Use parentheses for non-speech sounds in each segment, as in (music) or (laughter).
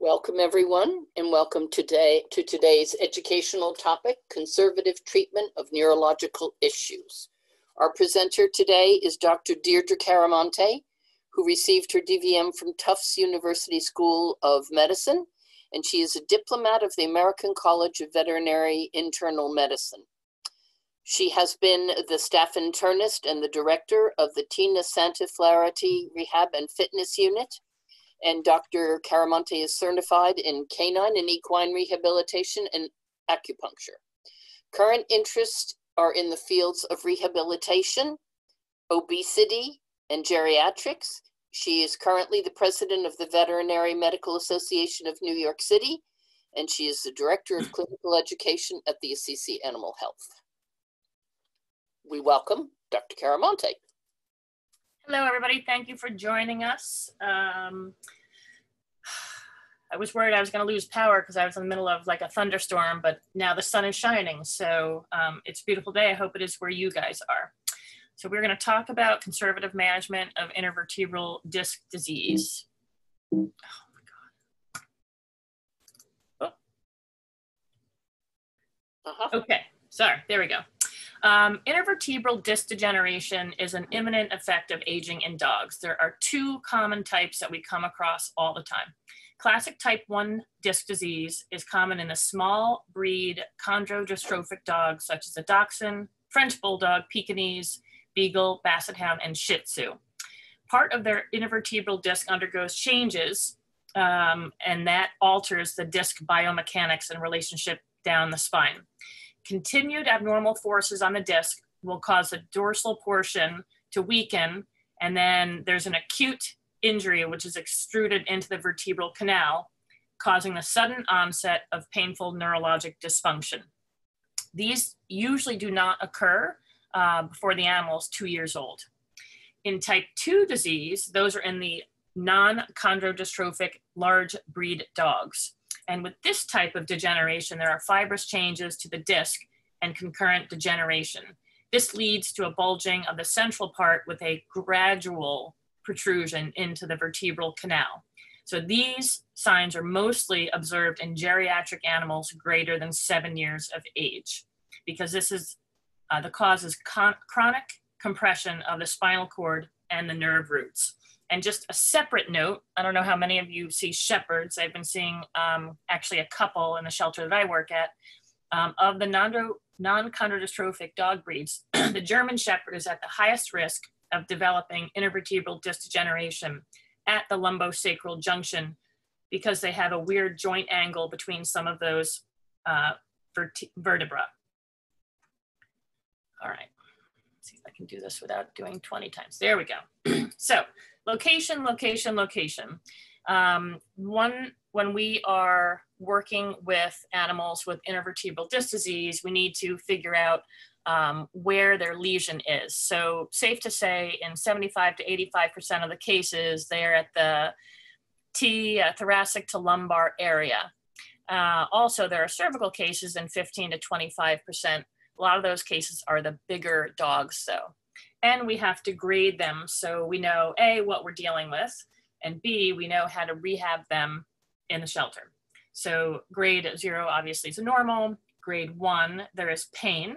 Welcome everyone and welcome today to today's educational topic, conservative treatment of neurological issues. Our presenter today is Dr. Deirdre Chiaramonte, who received her DVM from Tufts University School of Medicine, and she is a diplomat of the American College of Veterinary Internal Medicine. She has been the staff internist and the director of the Tina Santi Rehab and Fitness Unit. And Dr. Chiaramonte is certified in canine and equine rehabilitation and acupuncture. Current interests are in the fields of rehabilitation, obesity, and geriatrics. She is currently the president of the Veterinary Medical Association of New York City, and she is the director of clinical education at the Assisi Animal Health we welcome Dr. Chiaramonte. Hello, everybody. Thank you for joining us. Um, (sighs) I was worried I was going to lose power because I was in the middle of like a thunderstorm, but now the sun is shining. So um, it's a beautiful day. I hope it is where you guys are. So we're going to talk about conservative management of intervertebral disc disease. Oh my God. Oh. Uh -huh. Okay, sorry, there we go. Um, intervertebral disc degeneration is an imminent effect of aging in dogs. There are two common types that we come across all the time. Classic type 1 disc disease is common in the small breed chondrodystrophic dogs such as a Dachshund, French Bulldog, Pekingese, Beagle, Basset Hound, and Shih Tzu. Part of their intervertebral disc undergoes changes um, and that alters the disc biomechanics and relationship down the spine. Continued abnormal forces on the disc will cause the dorsal portion to weaken, and then there's an acute injury which is extruded into the vertebral canal, causing the sudden onset of painful neurologic dysfunction. These usually do not occur uh, before the animal is two years old. In type 2 disease, those are in the non chondrodystrophic large breed dogs. And with this type of degeneration, there are fibrous changes to the disc and concurrent degeneration. This leads to a bulging of the central part with a gradual protrusion into the vertebral canal. So these signs are mostly observed in geriatric animals greater than seven years of age, because this is uh, the cause is chronic compression of the spinal cord and the nerve roots. And just a separate note, I don't know how many of you see shepherds. I've been seeing um, actually a couple in the shelter that I work at. Um, of the non-chondrodystrophic dog breeds, (clears throat) the German Shepherd is at the highest risk of developing intervertebral disc degeneration at the lumbosacral junction because they have a weird joint angle between some of those uh, vertebra. All right, Let's see if I can do this without doing 20 times. There we go. (clears throat) so location, location, location. Um, one, when we are working with animals with intervertebral disc disease, we need to figure out um, where their lesion is. So safe to say in 75 to 85% of the cases, they're at the T, uh, thoracic to lumbar area. Uh, also, there are cervical cases in 15 to 25%. A lot of those cases are the bigger dogs though and we have to grade them so we know A, what we're dealing with, and B, we know how to rehab them in the shelter. So grade zero obviously is normal. Grade one, there is pain.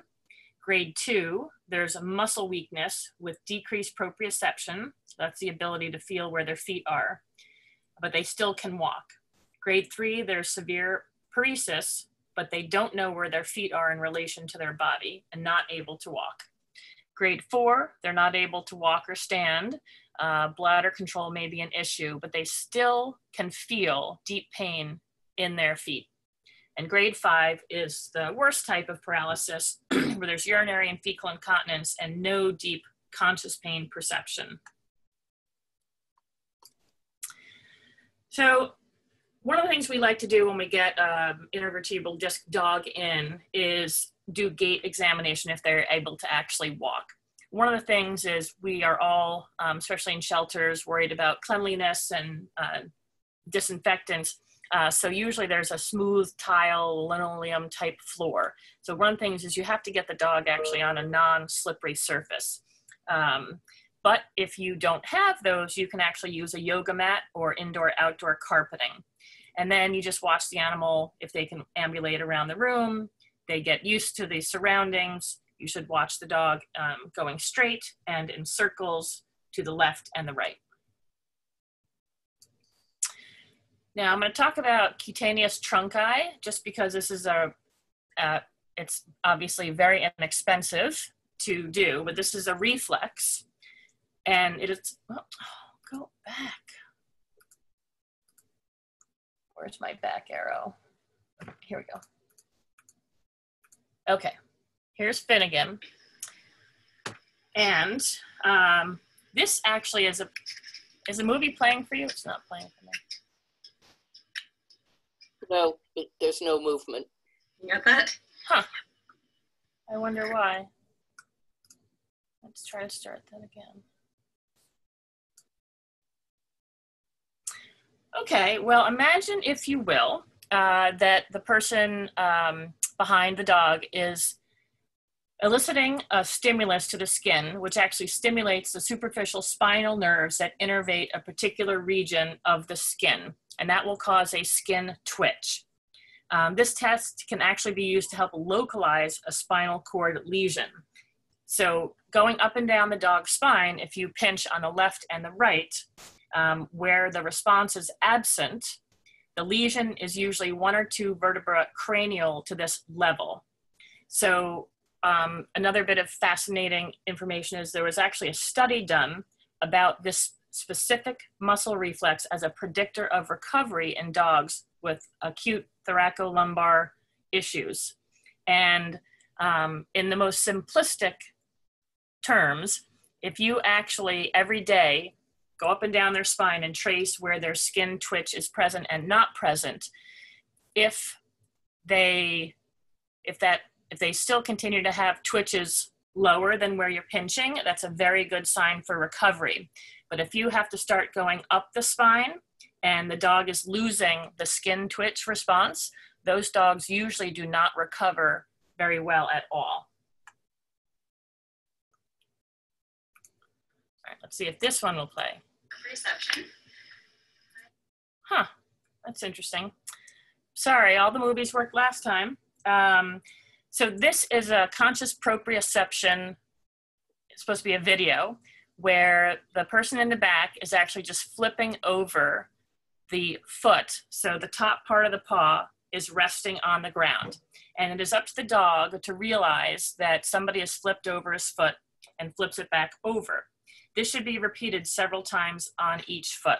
Grade two, there's a muscle weakness with decreased proprioception. That's the ability to feel where their feet are, but they still can walk. Grade three, there's severe paresis, but they don't know where their feet are in relation to their body and not able to walk. Grade four, they're not able to walk or stand. Uh, bladder control may be an issue, but they still can feel deep pain in their feet. And grade five is the worst type of paralysis (clears throat) where there's urinary and fecal incontinence and no deep conscious pain perception. So one of the things we like to do when we get um, intervertebral disc dog in is do gait examination if they're able to actually walk. One of the things is we are all, um, especially in shelters, worried about cleanliness and uh, disinfectants. Uh, so usually there's a smooth tile linoleum type floor. So one things is you have to get the dog actually on a non-slippery surface. Um, But if you don't have those, you can actually use a yoga mat or indoor outdoor carpeting. And then you just watch the animal if they can ambulate around the room, they get used to the surroundings. You should watch the dog um, going straight and in circles to the left and the right. Now I'm going to talk about cutaneous trunci just because this is a, uh, it's obviously very inexpensive to do, but this is a reflex and it is, oh, go back. Where's my back arrow? Here we go. Okay, here's Finnegan. And um, this actually is a, is a movie playing for you? It's not playing for me. No, it, there's no movement. You got that? Huh. I wonder why. Let's try to start that again. Okay, well, imagine, if you will, uh, that the person um, behind the dog is eliciting a stimulus to the skin, which actually stimulates the superficial spinal nerves that innervate a particular region of the skin, and that will cause a skin twitch. Um, this test can actually be used to help localize a spinal cord lesion. So, going up and down the dog's spine, if you pinch on the left and the right, um, where the response is absent, the lesion is usually one or two vertebra cranial to this level. So um, another bit of fascinating information is there was actually a study done about this specific muscle reflex as a predictor of recovery in dogs with acute thoracolumbar issues. And um, in the most simplistic terms, if you actually every day go up and down their spine and trace where their skin twitch is present and not present if they if that if they still continue to have twitches lower than where you're pinching that's a very good sign for recovery. But if you have to start going up the spine and the dog is losing the skin twitch response those dogs usually do not recover very well at all. All right let's see if this one will play reception. Huh, that's interesting. Sorry, all the movies worked last time. Um, so this is a conscious proprioception. It's supposed to be a video where the person in the back is actually just flipping over the foot. So the top part of the paw is resting on the ground. And it is up to the dog to realize that somebody has flipped over his foot and flips it back over. This should be repeated several times on each foot.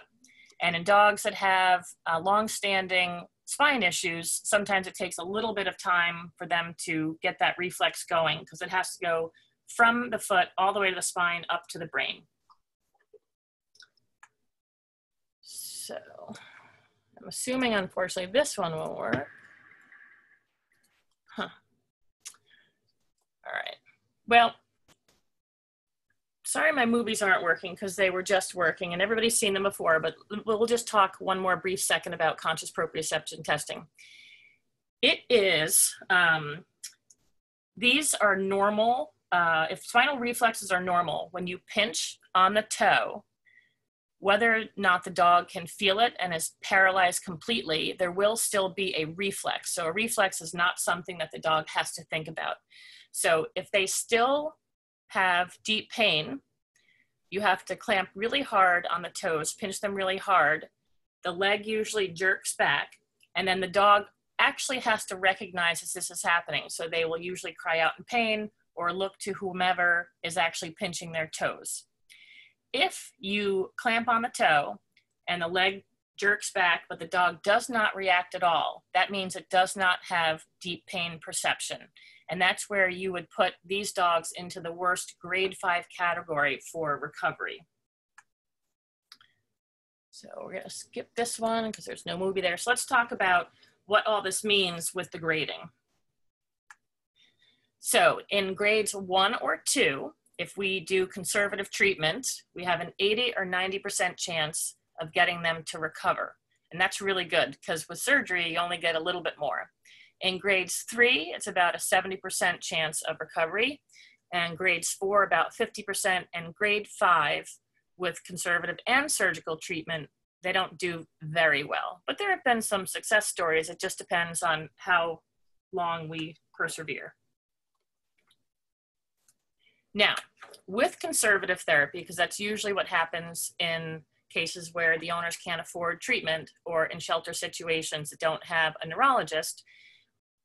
And in dogs that have uh, long-standing spine issues, sometimes it takes a little bit of time for them to get that reflex going because it has to go from the foot all the way to the spine up to the brain. So I'm assuming, unfortunately, this one won't work. Huh. All right. Well, sorry my movies aren't working because they were just working and everybody's seen them before, but we'll just talk one more brief second about conscious proprioception testing. It is, um, these are normal, uh, if spinal reflexes are normal, when you pinch on the toe, whether or not the dog can feel it and is paralyzed completely, there will still be a reflex. So a reflex is not something that the dog has to think about. So if they still have deep pain, you have to clamp really hard on the toes, pinch them really hard. The leg usually jerks back, and then the dog actually has to recognize that this is happening. So they will usually cry out in pain or look to whomever is actually pinching their toes. If you clamp on the toe and the leg jerks back, but the dog does not react at all, that means it does not have deep pain perception. And that's where you would put these dogs into the worst grade five category for recovery. So we're gonna skip this one because there's no movie there. So let's talk about what all this means with the grading. So in grades one or two, if we do conservative treatment, we have an 80 or 90% chance of getting them to recover. And that's really good because with surgery, you only get a little bit more. In grades three, it's about a 70% chance of recovery. and grades four about 50%, and grade five with conservative and surgical treatment, they don't do very well. But there have been some success stories. It just depends on how long we persevere. Now, with conservative therapy, because that's usually what happens in cases where the owners can't afford treatment or in shelter situations that don't have a neurologist,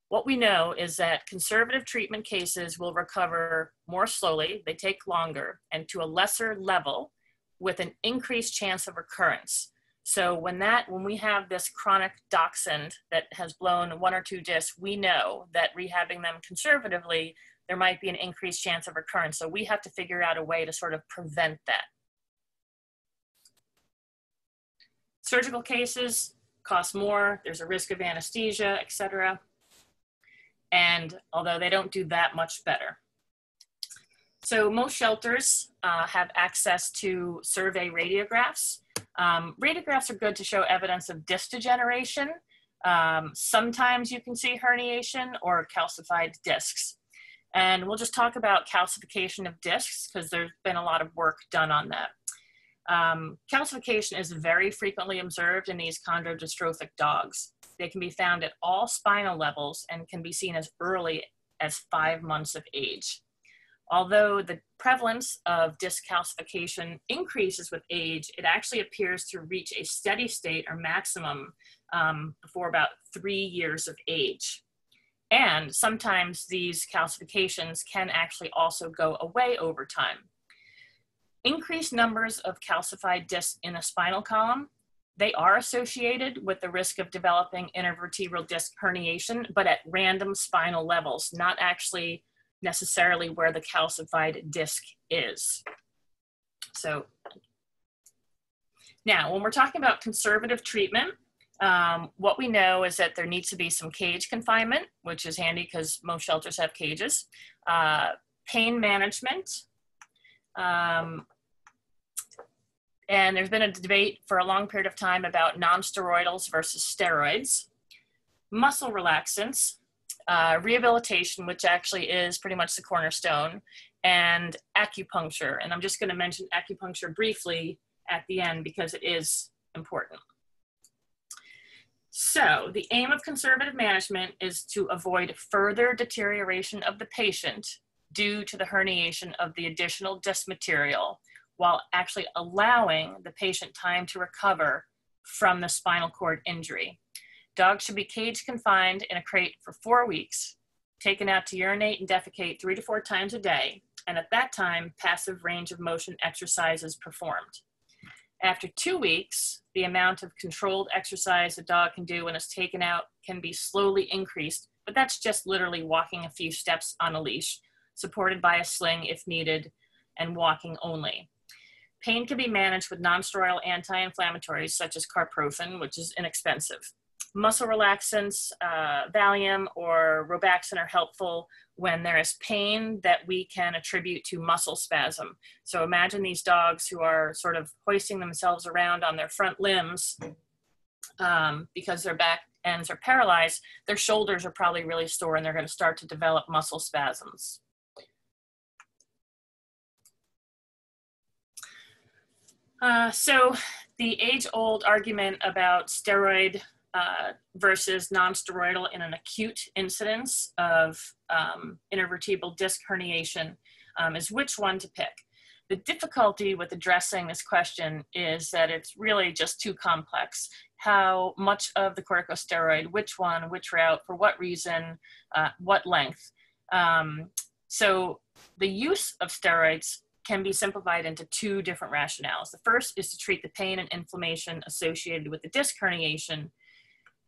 what we know is that conservative treatment cases will recover more slowly, they take longer, and to a lesser level with an increased chance of recurrence. So when that when we have this chronic dachshund that has blown one or two discs, we know that rehabbing them conservatively, there might be an increased chance of recurrence. So we have to figure out a way to sort of prevent that. Surgical cases cost more, there's a risk of anesthesia, etc and although they don't do that much better. So most shelters uh, have access to survey radiographs. Um, radiographs are good to show evidence of disc degeneration. Um, sometimes you can see herniation or calcified discs. And we'll just talk about calcification of discs because there's been a lot of work done on that. Um, calcification is very frequently observed in these chondrodystrophic dogs. They can be found at all spinal levels and can be seen as early as five months of age. Although the prevalence of disc calcification increases with age, it actually appears to reach a steady state or maximum um, before about three years of age. And sometimes these calcifications can actually also go away over time. Increased numbers of calcified discs in a spinal column they are associated with the risk of developing intervertebral disc herniation, but at random spinal levels, not actually necessarily where the calcified disc is. So now, when we're talking about conservative treatment, um, what we know is that there needs to be some cage confinement, which is handy because most shelters have cages. Uh, pain management, um, and there's been a debate for a long period of time about nonsteroidals versus steroids, muscle relaxants, uh, rehabilitation, which actually is pretty much the cornerstone, and acupuncture. And I'm just going to mention acupuncture briefly at the end because it is important. So, the aim of conservative management is to avoid further deterioration of the patient due to the herniation of the additional disc material while actually allowing the patient time to recover from the spinal cord injury. Dogs should be cage confined in a crate for four weeks, taken out to urinate and defecate three to four times a day, and at that time, passive range of motion exercises performed. After two weeks, the amount of controlled exercise a dog can do when it's taken out can be slowly increased, but that's just literally walking a few steps on a leash, supported by a sling if needed, and walking only. Pain can be managed with nonsteroidal anti-inflammatories such as carprofen, which is inexpensive. Muscle relaxants, uh, Valium or Robaxin are helpful when there is pain that we can attribute to muscle spasm. So imagine these dogs who are sort of hoisting themselves around on their front limbs um, because their back ends are paralyzed, their shoulders are probably really sore and they're going to start to develop muscle spasms. Uh, so the age-old argument about steroid uh, versus non-steroidal in an acute incidence of um, intervertebral disc herniation um, is which one to pick. The difficulty with addressing this question is that it's really just too complex. How much of the corticosteroid, which one, which route, for what reason, uh, what length. Um, so the use of steroids can be simplified into two different rationales. The first is to treat the pain and inflammation associated with the disc herniation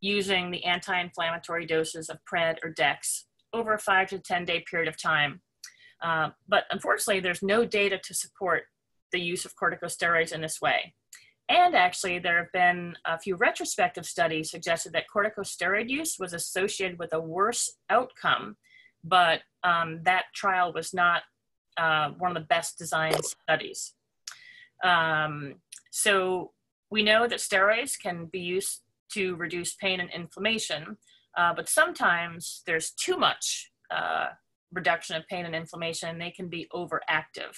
using the anti-inflammatory doses of PRED or DEX over a five to 10 day period of time. Uh, but unfortunately, there's no data to support the use of corticosteroids in this way. And actually, there have been a few retrospective studies suggested that corticosteroid use was associated with a worse outcome, but um, that trial was not uh, one of the best designed studies. Um, so we know that steroids can be used to reduce pain and inflammation, uh, but sometimes there's too much uh, reduction of pain and inflammation, and they can be overactive.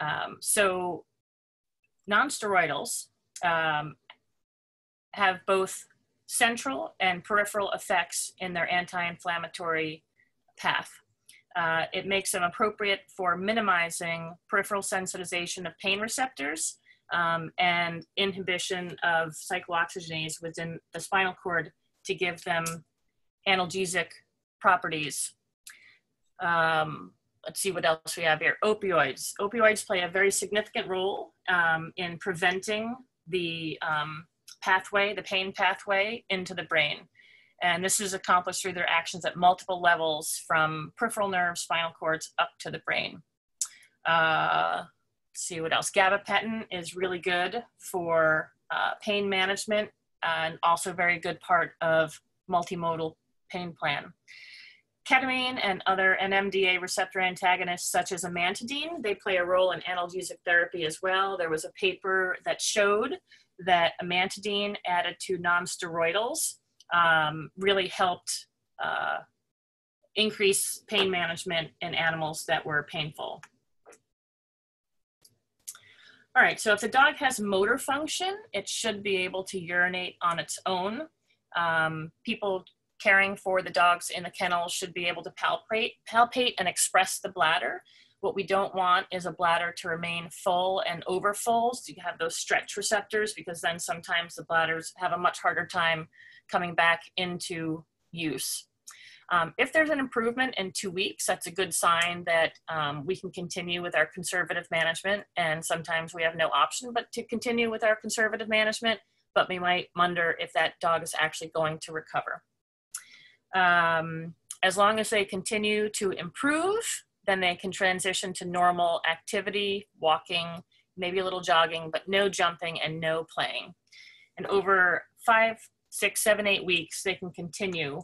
Um, so nonsteroidals um, have both central and peripheral effects in their anti-inflammatory path. Uh, it makes them appropriate for minimizing peripheral sensitization of pain receptors um, and inhibition of cyclooxygenase within the spinal cord to give them analgesic properties. Um, let's see what else we have here. Opioids. Opioids play a very significant role um, in preventing the um, pathway, the pain pathway into the brain. And this is accomplished through their actions at multiple levels from peripheral nerves, spinal cords, up to the brain. Uh, see what else. Gabapentin is really good for uh, pain management and also very good part of multimodal pain plan. Ketamine and other NMDA receptor antagonists such as amantadine, they play a role in analgesic therapy as well. There was a paper that showed that amantadine added to nonsteroidals um, really helped uh, increase pain management in animals that were painful. All right, so if the dog has motor function, it should be able to urinate on its own. Um, people caring for the dogs in the kennel should be able to palpate, palpate and express the bladder. What we don't want is a bladder to remain full and overfull, so you have those stretch receptors because then sometimes the bladders have a much harder time coming back into use. Um, if there's an improvement in two weeks, that's a good sign that um, we can continue with our conservative management. And sometimes we have no option but to continue with our conservative management, but we might wonder if that dog is actually going to recover. Um, as long as they continue to improve, then they can transition to normal activity, walking, maybe a little jogging, but no jumping and no playing. And over five, six, seven, eight weeks, they can continue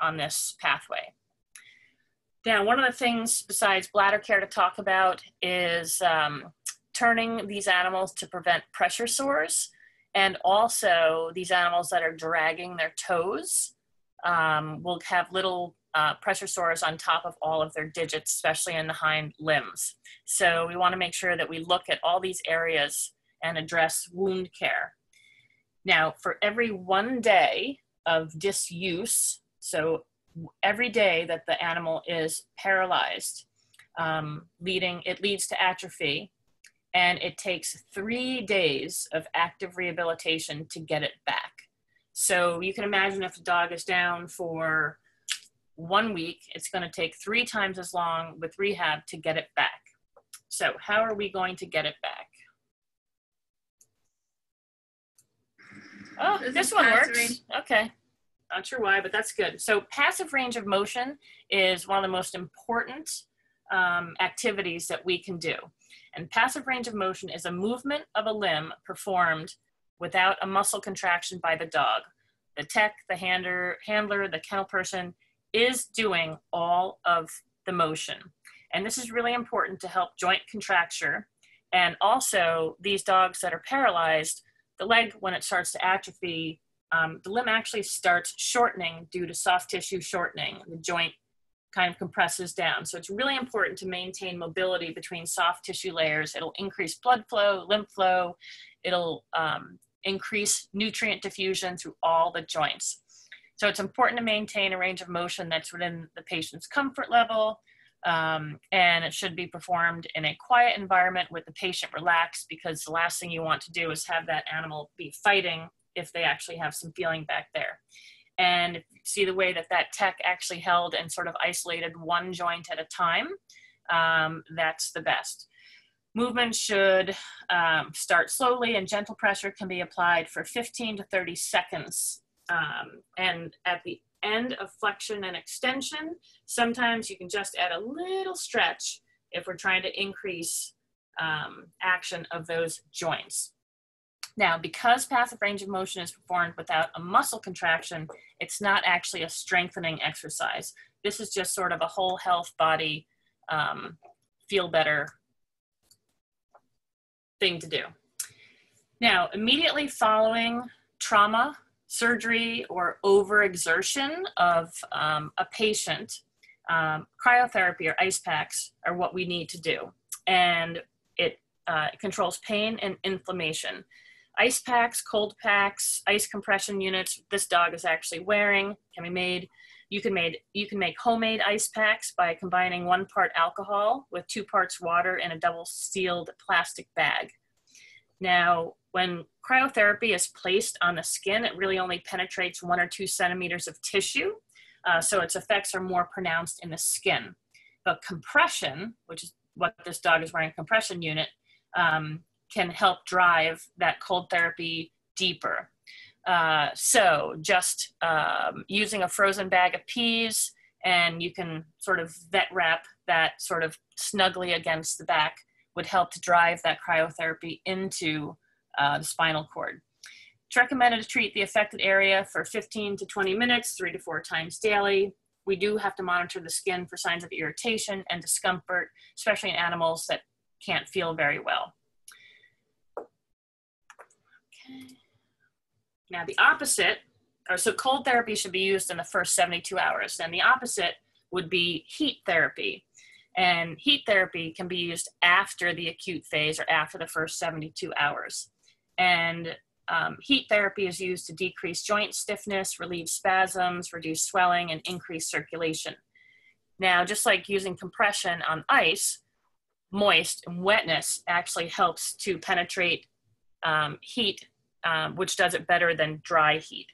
on this pathway. Now, one of the things besides bladder care to talk about is um, turning these animals to prevent pressure sores and also these animals that are dragging their toes um, will have little uh, pressure sores on top of all of their digits, especially in the hind limbs. So we want to make sure that we look at all these areas and address wound care. Now, for every one day of disuse, so every day that the animal is paralyzed, um, leading, it leads to atrophy, and it takes three days of active rehabilitation to get it back. So you can imagine if the dog is down for one week, it's going to take three times as long with rehab to get it back. So how are we going to get it back? Oh, this, this one works. Range. Okay. Not sure why, but that's good. So passive range of motion is one of the most important um, activities that we can do. And passive range of motion is a movement of a limb performed without a muscle contraction by the dog. The tech, the hander, handler, the kennel person is doing all of the motion. And this is really important to help joint contracture. And also, these dogs that are paralyzed, the leg, when it starts to atrophy, um, the limb actually starts shortening due to soft tissue shortening. The joint kind of compresses down. So it's really important to maintain mobility between soft tissue layers. It'll increase blood flow, lymph flow. It'll um, increase nutrient diffusion through all the joints. So it's important to maintain a range of motion that's within the patient's comfort level. Um, and it should be performed in a quiet environment with the patient relaxed because the last thing you want to do is have that animal be fighting if they actually have some feeling back there. And see the way that that tech actually held and sort of isolated one joint at a time, um, that's the best. Movement should um, start slowly and gentle pressure can be applied for 15 to 30 seconds. Um, and at the end of flexion and extension, sometimes you can just add a little stretch if we're trying to increase um, action of those joints. Now, because passive range of motion is performed without a muscle contraction, it's not actually a strengthening exercise. This is just sort of a whole health body um, feel better thing to do. Now, immediately following trauma, surgery, or overexertion of um, a patient, um, cryotherapy or ice packs are what we need to do. And it, uh, controls pain and inflammation. Ice packs, cold packs, ice compression units, this dog is actually wearing, can be made. You can, made, you can make homemade ice packs by combining one part alcohol with two parts water in a double sealed plastic bag. Now, when cryotherapy is placed on the skin, it really only penetrates one or two centimeters of tissue, uh, so its effects are more pronounced in the skin. But compression, which is what this dog is wearing, compression unit, um, can help drive that cold therapy deeper. Uh, so just um, using a frozen bag of peas and you can sort of vet wrap that sort of snugly against the back would help to drive that cryotherapy into uh, the spinal cord. It's recommended to treat the affected area for 15 to 20 minutes, three to four times daily. We do have to monitor the skin for signs of irritation and discomfort, especially in animals that can't feel very well. Okay. Now the opposite, or so cold therapy should be used in the first 72 hours. Then the opposite would be heat therapy. And heat therapy can be used after the acute phase or after the first 72 hours. And um, heat therapy is used to decrease joint stiffness, relieve spasms, reduce swelling, and increase circulation. Now, just like using compression on ice, moist and wetness actually helps to penetrate um, heat, um, which does it better than dry heat.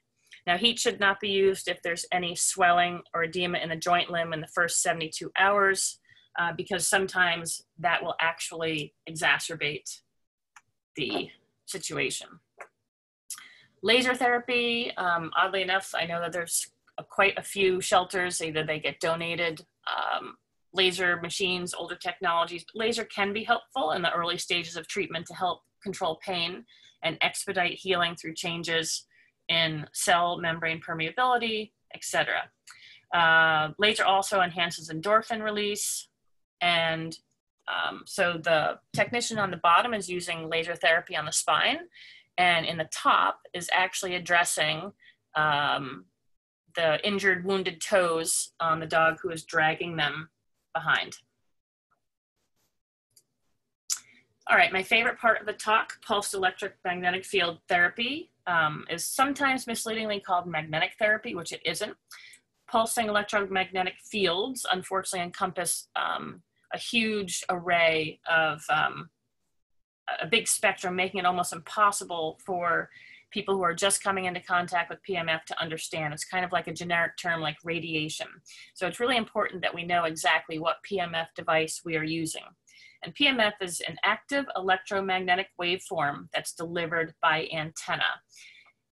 Now, heat should not be used if there's any swelling or edema in the joint limb in the first 72 hours, uh, because sometimes that will actually exacerbate the situation. Laser therapy, um, oddly enough, I know that there's a, quite a few shelters, either they get donated um, laser machines, older technologies. Laser can be helpful in the early stages of treatment to help control pain and expedite healing through changes in cell membrane permeability, etc. Uh, laser also enhances endorphin release, and um, so the technician on the bottom is using laser therapy on the spine, and in the top is actually addressing um, the injured, wounded toes on the dog who is dragging them behind. All right, my favorite part of the talk, pulsed electric magnetic field therapy, um, is sometimes misleadingly called magnetic therapy, which it isn't. Pulsing electromagnetic fields unfortunately encompass um, a huge array of um, a big spectrum, making it almost impossible for people who are just coming into contact with PMF to understand. It's kind of like a generic term like radiation. So it's really important that we know exactly what PMF device we are using. And PMF is an active electromagnetic waveform that's delivered by antenna.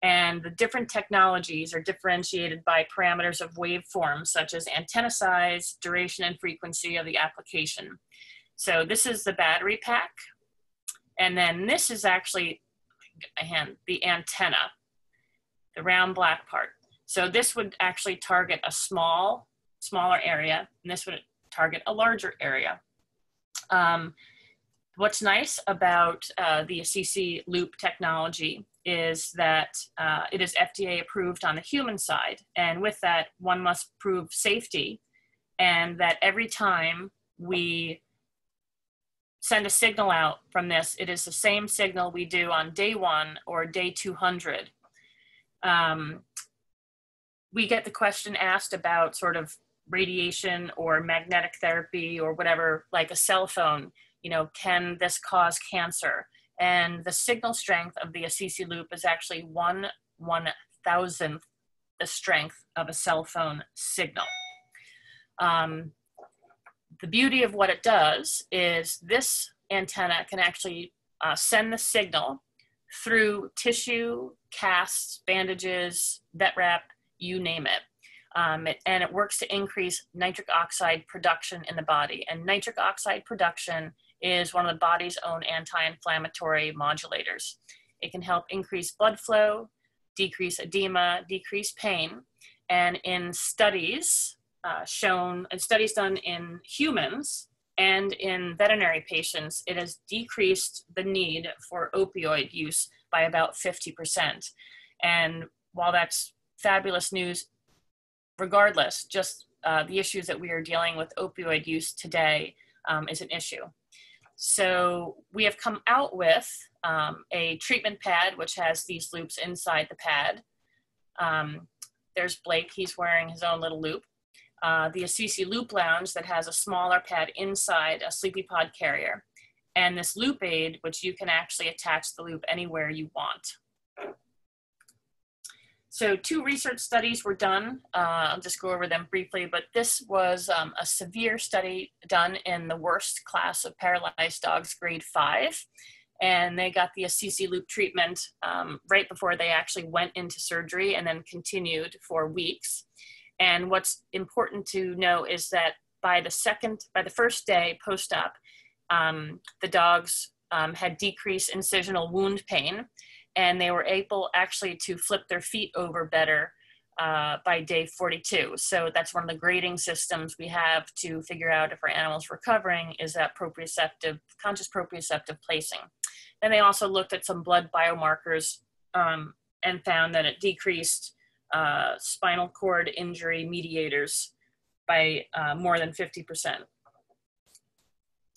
And the different technologies are differentiated by parameters of waveforms such as antenna size, duration, and frequency of the application. So this is the battery pack. And then this is actually hand, the antenna, the round black part. So this would actually target a small, smaller area, and this would target a larger area. Um, what's nice about uh, the Assisi loop technology is that uh, it is FDA approved on the human side. And with that, one must prove safety and that every time we send a signal out from this, it is the same signal we do on day one or day 200. Um, we get the question asked about sort of radiation or magnetic therapy or whatever, like a cell phone, you know, can this cause cancer? And the signal strength of the Assisi loop is actually one one thousandth the strength of a cell phone signal. Um, the beauty of what it does is this antenna can actually uh, send the signal through tissue, casts, bandages, vet wrap, you name it. Um, it, and it works to increase nitric oxide production in the body. And nitric oxide production is one of the body's own anti-inflammatory modulators. It can help increase blood flow, decrease edema, decrease pain. And in studies uh, shown, in studies done in humans and in veterinary patients, it has decreased the need for opioid use by about 50%. And while that's fabulous news, regardless, just uh, the issues that we are dealing with opioid use today um, is an issue. So we have come out with um, a treatment pad, which has these loops inside the pad. Um, there's Blake, he's wearing his own little loop. Uh, the Assisi Loop Lounge that has a smaller pad inside a Sleepypod carrier. And this loop aid, which you can actually attach the loop anywhere you want. So two research studies were done. Uh, I'll just go over them briefly, but this was um, a severe study done in the worst class of paralyzed dogs, grade five. And they got the Assisi loop treatment um, right before they actually went into surgery and then continued for weeks. And what's important to know is that by the second, by the first day post-op, um, the dogs um, had decreased incisional wound pain and they were able actually to flip their feet over better uh, by day 42. So that's one of the grading systems we have to figure out if our animal's recovering is that proprioceptive, conscious proprioceptive placing. Then they also looked at some blood biomarkers um, and found that it decreased uh, spinal cord injury mediators by uh, more than 50%.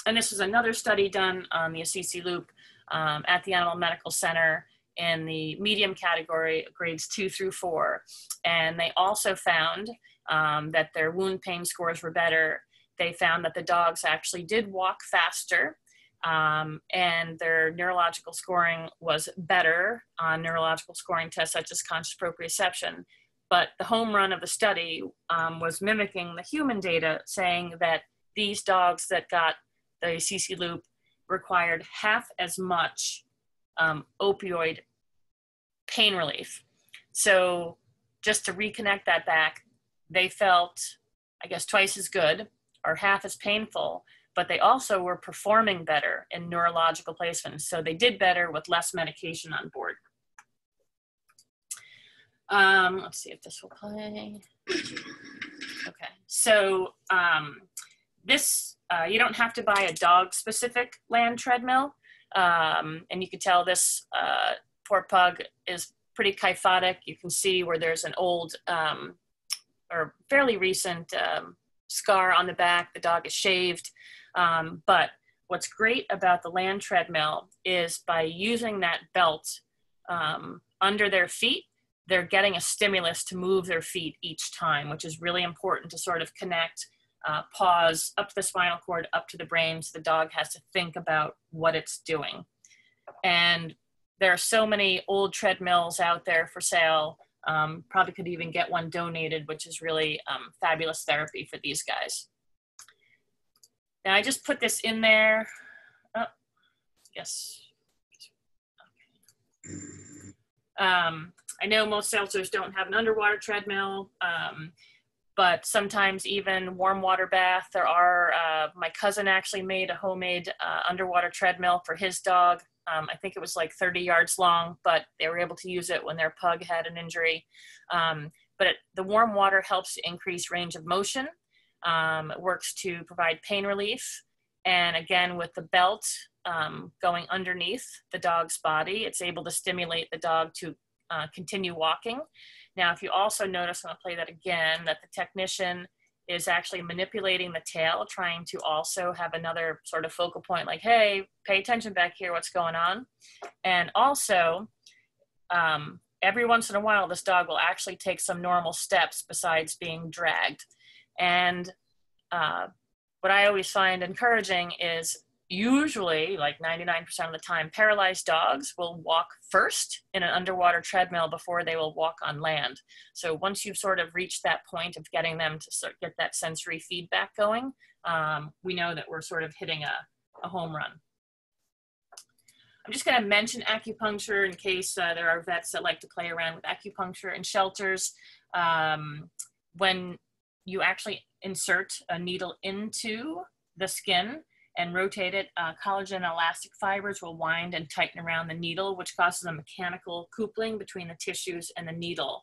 And this was another study done on the Assisi loop um, at the Animal Medical Center in the medium category, grades two through four. And they also found um, that their wound pain scores were better. They found that the dogs actually did walk faster um, and their neurological scoring was better on neurological scoring tests such as conscious proprioception. But the home run of the study um, was mimicking the human data, saying that these dogs that got the Assisi loop required half as much um, opioid pain relief. So just to reconnect that back, they felt, I guess, twice as good or half as painful, but they also were performing better in neurological placements. So they did better with less medication on board. Um, let's see if this will play. (clears throat) Okay, so um, this, uh, you don't have to buy a dog specific land treadmill. Um, and you can tell this uh, poor pug is pretty kyphotic. You can see where there's an old um, or fairly recent um, scar on the back. The dog is shaved. Um, but what's great about the land treadmill is by using that belt um, under their feet, they're getting a stimulus to move their feet each time, which is really important to sort of connect uh, paws up the spinal cord, up to the brain, so the dog has to think about what it's doing. And there are so many old treadmills out there for sale. Um, probably could even get one donated, which is really um, fabulous therapy for these guys. Now I just put this in there. Oh, yes. Um, I know most shelters don't have an underwater treadmill, um, but sometimes even warm water bath. There are, uh, my cousin actually made a homemade uh, underwater treadmill for his dog. Um, I think it was like 30 yards long, but they were able to use it when their pug had an injury. Um, but it, the warm water helps increase range of motion. Um, it works to provide pain relief. And again, with the belt um, going underneath the dog's body, it's able to stimulate the dog to uh, continue walking. Now, if you also notice, I'm gonna play that again, that the technician is actually manipulating the tail, trying to also have another sort of focal point like, hey, pay attention back here, what's going on? And also, um, every once in a while, this dog will actually take some normal steps besides being dragged. And uh, what I always find encouraging is usually like 99% of the time paralyzed dogs will walk first in an underwater treadmill before they will walk on land. So once you've sort of reached that point of getting them to sort of get that sensory feedback going um, we know that we're sort of hitting a, a home run. I'm just going to mention acupuncture in case uh, there are vets that like to play around with acupuncture in shelters. Um, when you actually insert a needle into the skin and rotate it, uh, collagen elastic fibers will wind and tighten around the needle, which causes a mechanical coupling between the tissues and the needle.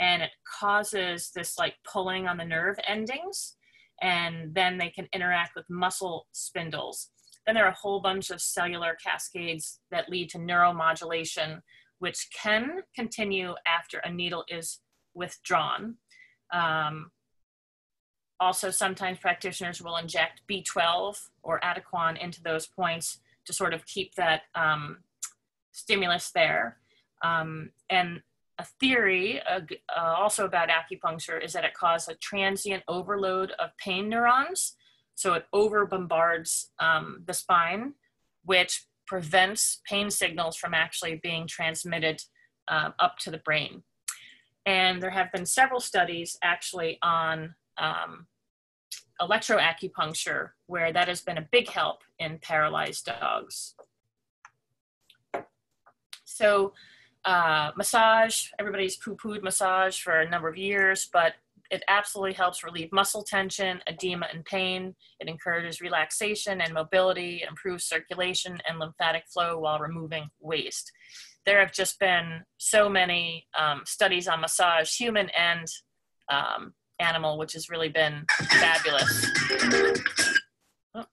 And it causes this like pulling on the nerve endings, and then they can interact with muscle spindles. Then there are a whole bunch of cellular cascades that lead to neuromodulation, which can continue after a needle is withdrawn. Um, also, sometimes practitioners will inject B12 or Adequan into those points to sort of keep that um, stimulus there. Um, and a theory uh, uh, also about acupuncture is that it causes a transient overload of pain neurons. So it over bombards um, the spine, which prevents pain signals from actually being transmitted uh, up to the brain. And there have been several studies actually on um, electroacupuncture where that has been a big help in paralyzed dogs. So uh, massage, everybody's poo-pooed massage for a number of years, but it absolutely helps relieve muscle tension, edema, and pain. It encourages relaxation and mobility, it improves circulation and lymphatic flow while removing waste. There have just been so many um, studies on massage, human and um, animal, which has really been fabulous. Oh.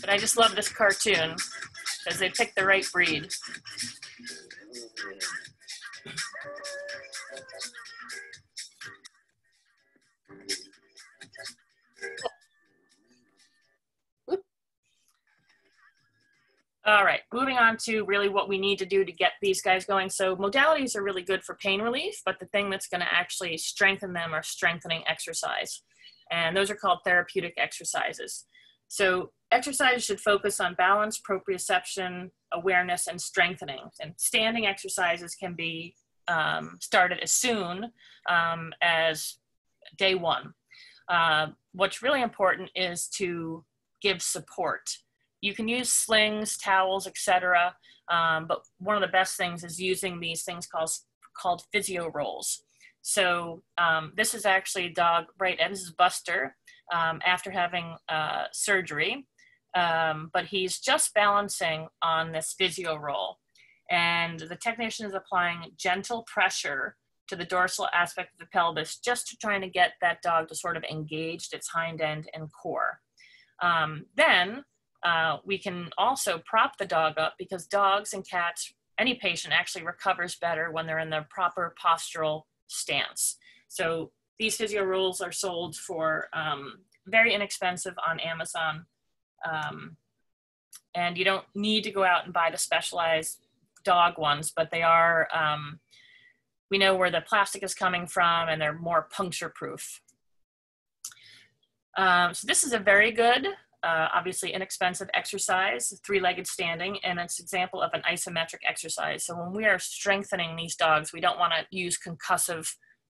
But I just love this cartoon because they picked the right breed. All right, moving on to really what we need to do to get these guys going. So modalities are really good for pain relief, but the thing that's gonna actually strengthen them are strengthening exercise. And those are called therapeutic exercises. So exercise should focus on balance, proprioception, awareness, and strengthening. And standing exercises can be um, started as soon um, as day one. Uh, what's really important is to give support you can use slings, towels, etc. Um, but one of the best things is using these things called called physio rolls. So um, this is actually a dog, right? And this is Buster um, after having uh, surgery, um, but he's just balancing on this physio roll, and the technician is applying gentle pressure to the dorsal aspect of the pelvis, just to trying to get that dog to sort of engage its hind end and core. Um, then uh, we can also prop the dog up because dogs and cats, any patient actually recovers better when they're in the proper postural stance. So these physio rolls are sold for um, very inexpensive on Amazon. Um, and you don't need to go out and buy the specialized dog ones, but they are, um, we know where the plastic is coming from and they're more puncture proof. Um, so this is a very good uh, obviously inexpensive exercise, three-legged standing, and it's an example of an isometric exercise. So when we are strengthening these dogs, we don't want to use concussive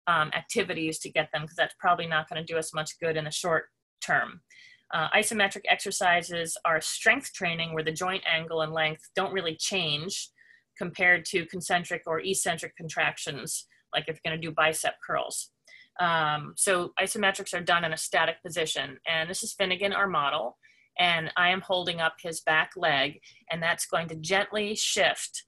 um, activities to get them because that's probably not going to do us much good in the short term. Uh, isometric exercises are strength training where the joint angle and length don't really change compared to concentric or eccentric contractions, like if you're going to do bicep curls. Um, so isometrics are done in a static position. And this is Finnegan, our model. And I am holding up his back leg, and that's going to gently shift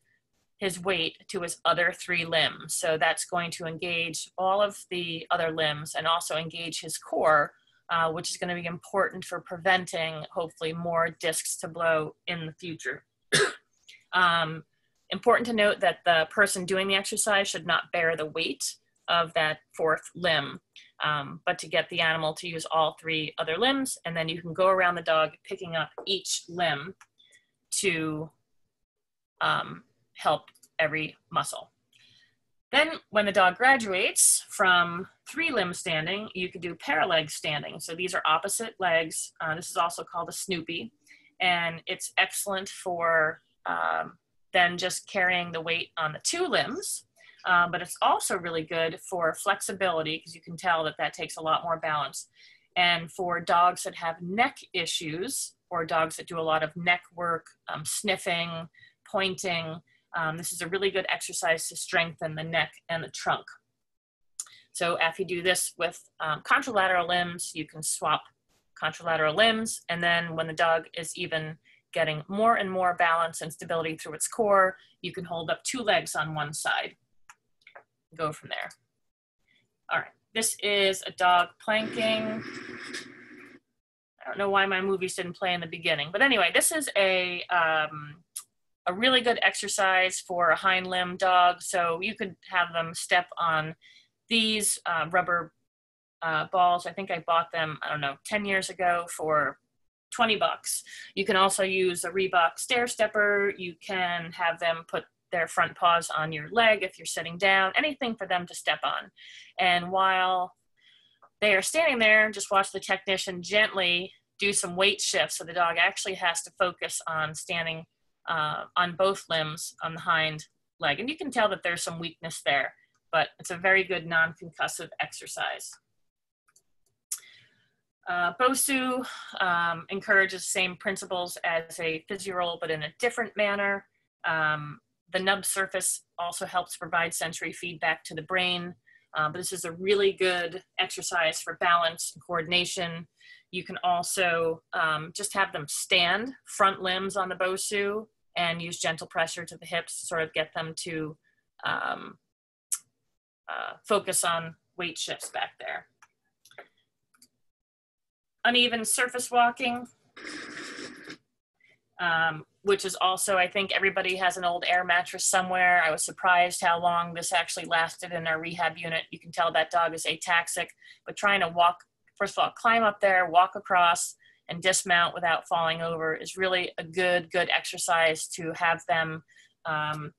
his weight to his other three limbs. So that's going to engage all of the other limbs and also engage his core, uh, which is going to be important for preventing, hopefully, more discs to blow in the future. (coughs) um, important to note that the person doing the exercise should not bear the weight of that fourth limb, um, but to get the animal to use all three other limbs. And then you can go around the dog picking up each limb to um, help every muscle. Then when the dog graduates from three limb standing, you can do paraleg standing. So these are opposite legs. Uh, this is also called a Snoopy. And it's excellent for um, then just carrying the weight on the two limbs um, but it's also really good for flexibility because you can tell that that takes a lot more balance. And for dogs that have neck issues or dogs that do a lot of neck work, um, sniffing, pointing, um, this is a really good exercise to strengthen the neck and the trunk. So if you do this with um, contralateral limbs, you can swap contralateral limbs. And then when the dog is even getting more and more balance and stability through its core, you can hold up two legs on one side go from there. All right, this is a dog planking. I don't know why my movies didn't play in the beginning, but anyway, this is a, um, a really good exercise for a hind limb dog. So you could have them step on these uh, rubber uh, balls. I think I bought them, I don't know, 10 years ago for 20 bucks. You can also use a Reebok stair stepper. You can have them put their front paws on your leg if you're sitting down, anything for them to step on. And while they are standing there, just watch the technician gently do some weight shifts. So the dog actually has to focus on standing uh, on both limbs on the hind leg. And you can tell that there's some weakness there, but it's a very good non-concussive exercise. Uh, BOSU um, encourages same principles as a physio but in a different manner. Um, the nub surface also helps provide sensory feedback to the brain. Uh, but this is a really good exercise for balance and coordination. You can also um, just have them stand front limbs on the BOSU and use gentle pressure to the hips to sort of get them to um, uh, focus on weight shifts back there. Uneven surface walking, um, which is also, I think everybody has an old air mattress somewhere. I was surprised how long this actually lasted in our rehab unit. You can tell that dog is ataxic, but trying to walk, first of all, climb up there, walk across, and dismount without falling over is really a good, good exercise to have them um,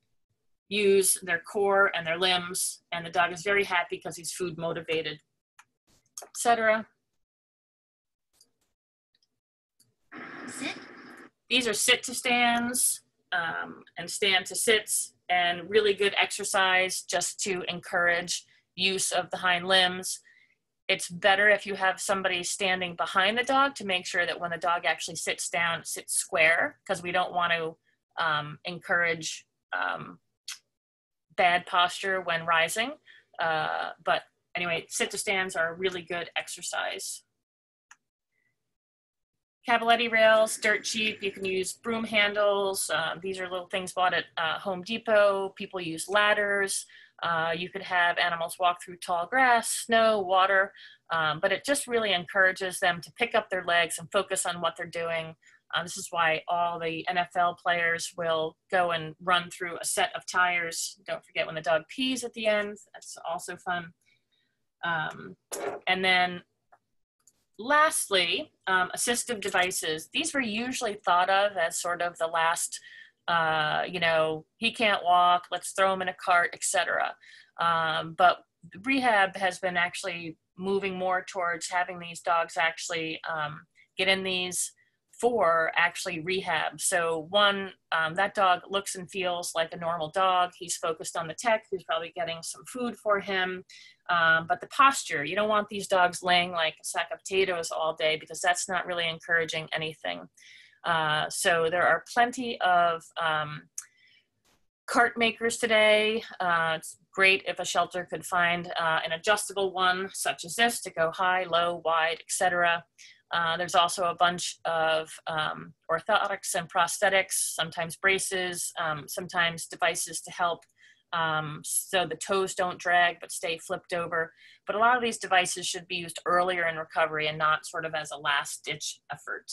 use their core and their limbs. And the dog is very happy because he's food motivated, etc. Sit. These are sit to stands um, and stand to sits and really good exercise just to encourage use of the hind limbs. It's better if you have somebody standing behind the dog to make sure that when the dog actually sits down, sits square because we don't want to um, encourage um, bad posture when rising. Uh, but anyway, sit to stands are a really good exercise. Cavaletti rails, dirt cheap. You can use broom handles. Uh, these are little things bought at uh, Home Depot. People use ladders. Uh, you could have animals walk through tall grass, snow, water, um, but it just really encourages them to pick up their legs and focus on what they're doing. Uh, this is why all the NFL players will go and run through a set of tires. Don't forget when the dog pees at the end. That's also fun. Um, and then lastly, um, assistive devices. These were usually thought of as sort of the last, uh, you know, he can't walk, let's throw him in a cart, etc. Um, but rehab has been actually moving more towards having these dogs actually um, get in these for actually rehab. So one, um, that dog looks and feels like a normal dog. He's focused on the tech, who's probably getting some food for him. Um, but the posture, you don't want these dogs laying like a sack of potatoes all day because that's not really encouraging anything. Uh, so there are plenty of um, cart makers today. Uh, it's great if a shelter could find uh, an adjustable one such as this to go high, low, wide, etc. Uh, there's also a bunch of um, orthotics and prosthetics, sometimes braces, um, sometimes devices to help um, so the toes don't drag but stay flipped over. But a lot of these devices should be used earlier in recovery and not sort of as a last ditch effort.